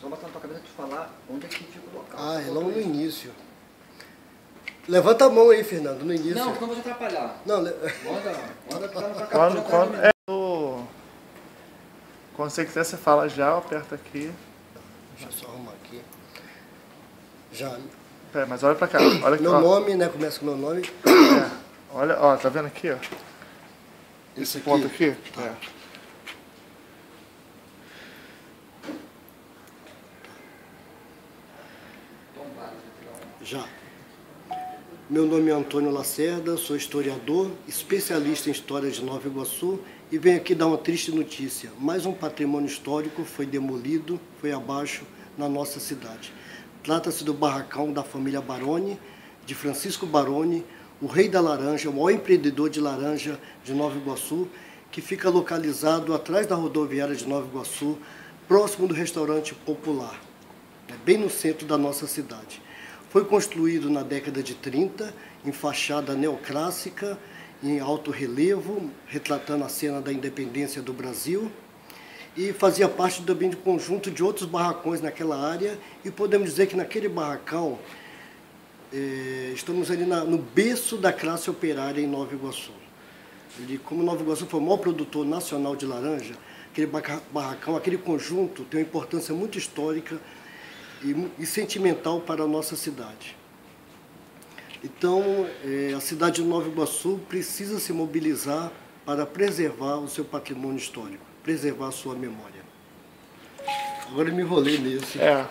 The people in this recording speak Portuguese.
Só botar na tua cabeça te falar onde é que fica o local. Ah, é logo no início. Levanta a mão aí, Fernando, no início. Não, eu vou te atrapalhar. Não, le- Manda, manda cá. Quando, pra cá quando, mim. é, do- quando você quiser, você fala já, aperta aqui. Deixa eu só arrumar aqui. Já. Pera, mas olha pra cá. Olha aqui, Meu ó. nome, né? Começa com meu nome. É, olha, ó, tá vendo aqui, ó? Esse aqui. Ponto aqui? Tá. É. Já. Meu nome é Antônio Lacerda, sou historiador, especialista em história de Nova Iguaçu e venho aqui dar uma triste notícia. Mais um patrimônio histórico foi demolido, foi abaixo na nossa cidade. Trata-se do barracão da família Baroni, de Francisco Baroni, o rei da laranja, o maior empreendedor de laranja de Nova Iguaçu, que fica localizado atrás da rodoviária de Nova Iguaçu, próximo do restaurante popular é bem no centro da nossa cidade. Foi construído na década de 30, em fachada neoclássica, em alto relevo, retratando a cena da independência do Brasil, e fazia parte também de um conjunto de outros barracões naquela área, e podemos dizer que naquele barracão eh, estamos ali na- no berço da classe operária em Nova Iguaçu. Ele, como Nova Iguaçu foi o maior produtor nacional de laranja, aquele barra- barracão, aquele conjunto tem uma importância muito histórica e, e sentimental para a nossa cidade. Então, eh, a cidade de Nova Iguaçu precisa se mobilizar para preservar o seu patrimônio histórico, preservar a sua memória. Agora eu me enrolei nisso. É,